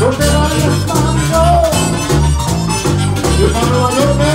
No te vayas, Pablo. Yo Pablo, no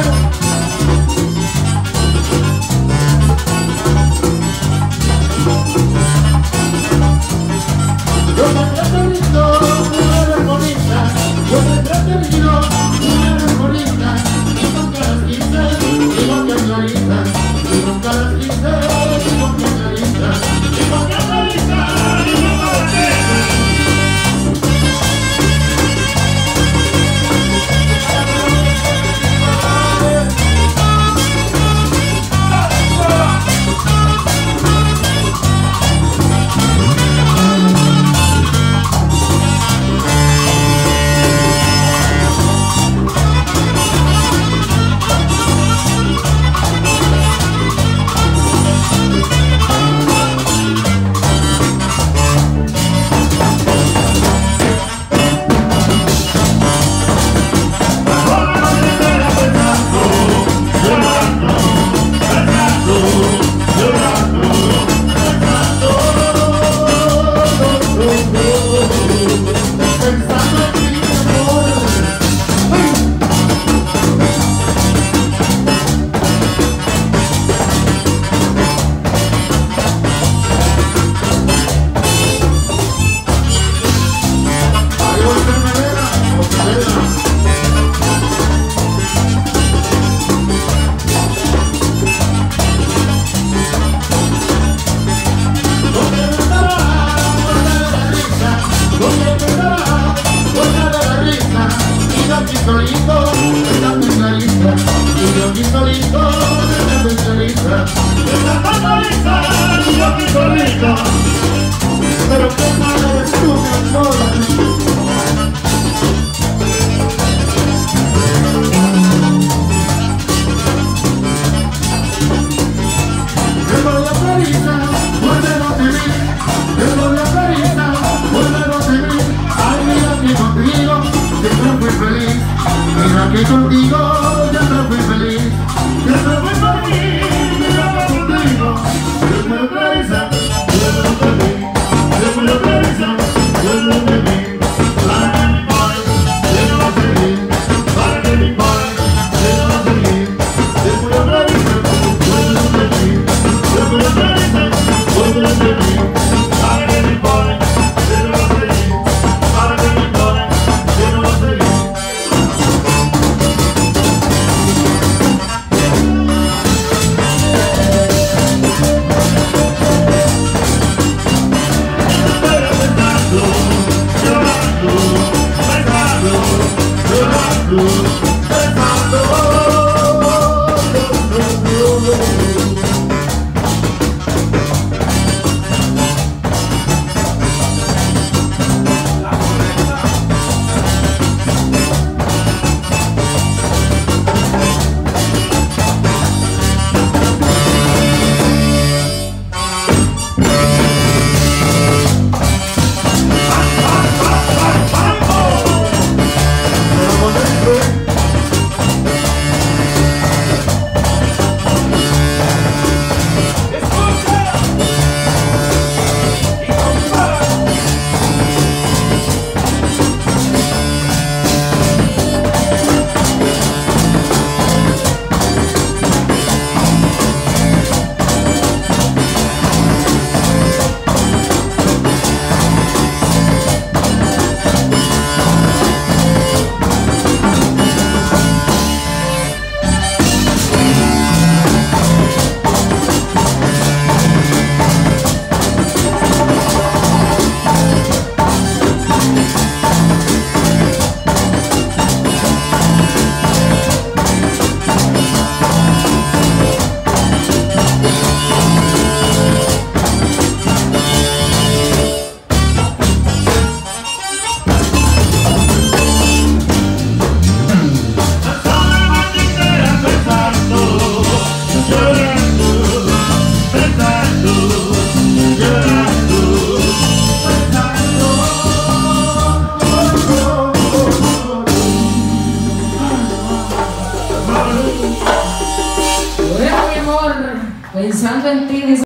Clarita, pero do. usando a inteligência